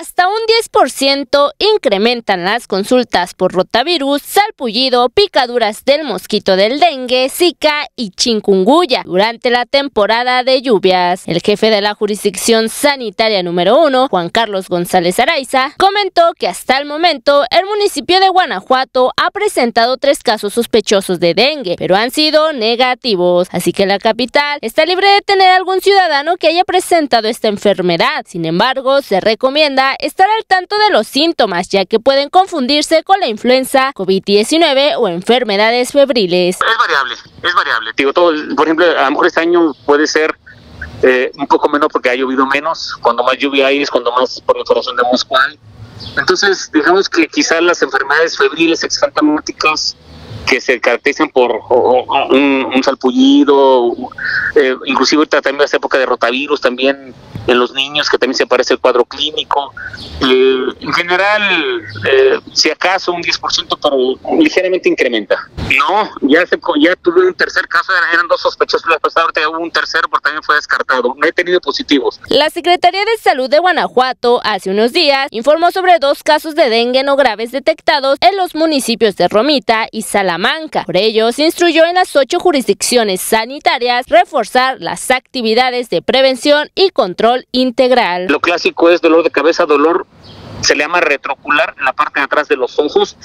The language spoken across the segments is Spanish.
Hasta un 10% incrementan las consultas por rotavirus, salpullido, picaduras del mosquito del dengue, zika y chikungunya durante la temporada de lluvias. El jefe de la jurisdicción sanitaria número 1, Juan Carlos González Araiza, comentó que hasta el momento el municipio de Guanajuato ha presentado tres casos sospechosos de dengue, pero han sido negativos, así que la capital está libre de tener algún ciudadano que haya presentado esta enfermedad. Sin embargo, se recomienda estar al tanto de los síntomas, ya que pueden confundirse con la influenza, COVID-19 o enfermedades febriles. Es variable, es variable. Digo, todo, por ejemplo, a lo mejor este año puede ser eh, un poco menos porque ha llovido menos. Cuando más lluvia hay es cuando más proliferación de mosco hay. Entonces, digamos que quizás las enfermedades febriles exantemáticas que se caracterizan por un, un salpullido, eh, inclusive ahorita también esta época de rotavirus también en los niños, que también se aparece el cuadro clínico. Eh, en general, eh, si acaso un 10%, pero ligeramente incrementa. No, ya se, ya tuve un tercer caso, eran, dos sospechosos la pasada, ahorita hubo un tercero, pero también fue descartado. No he tenido positivos. La Secretaría de Salud de Guanajuato hace unos días informó sobre dos casos de dengue no graves detectados en los municipios de Romita y Salamanca. Por ello, se instruyó en las ocho jurisdicciones sanitarias reforzar las actividades de prevención y control integral. Lo clásico es dolor de cabeza, dolor se le llama retrocular en la parte de atrás de los ojos,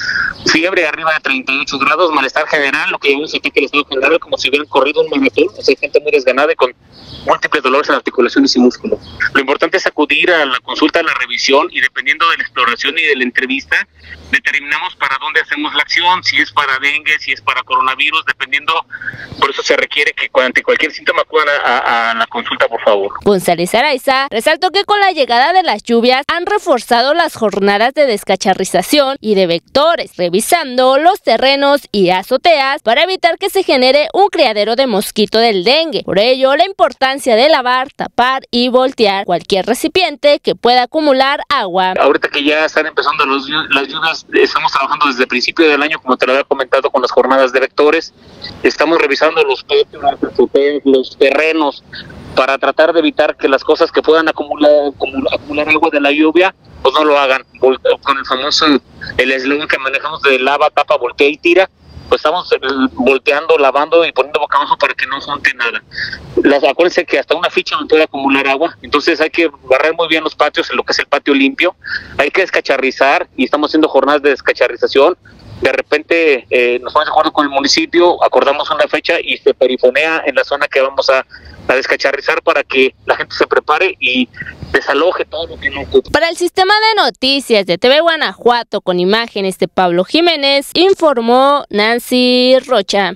fiebre arriba de 38 grados, malestar general, lo que llamamos ataque del estado general, como si hubieran corrido un maratón, o sea, hay gente muy desganada y con múltiples dolores en articulaciones y músculos. Lo importante es acudir a la consulta, a la revisión y dependiendo de la exploración y de la entrevista, determinamos para dónde hacemos la acción, si es para dengue, si es para coronavirus, dependiendo, por eso se requiere que ante cualquier síntoma acudan a, a la consulta, por favor. González Araiza resaltó que con la llegada de las lluvias han reforzado las jornadas de descacharrización y de vectores, revisando los terrenos y azoteas para evitar que se genere un criadero de mosquito del dengue. Por ello, la importancia de lavar, tapar y voltear cualquier recipiente que pueda acumular agua. Ahorita que ya están empezando los, las lluvias, estamos trabajando desde el principio del año, como te lo había comentado, con las jornadas de vectores. Estamos revisando los, los terrenos para tratar de evitar que las cosas que puedan acumular, acumular agua de la lluvia pues no lo hagan. Con el famoso, el eslogan que manejamos de lava, tapa, voltea y tira, pues estamos eh, volteando, lavando y poniendo boca abajo para que no junte nada. Las, acuérdense que hasta una ficha no puede acumular agua, entonces hay que barrer muy bien los patios en lo que es el patio limpio, hay que descacharrizar y estamos haciendo jornadas de descacharrización. De repente eh, nos vamos de acuerdo con el municipio, acordamos una fecha y se perifonea en la zona que vamos a, a descacharrizar para que la gente se prepare y desaloje todo lo que no ocupa. Para el sistema de noticias de TV Guanajuato con imágenes de Pablo Jiménez, informó Nancy Rocha.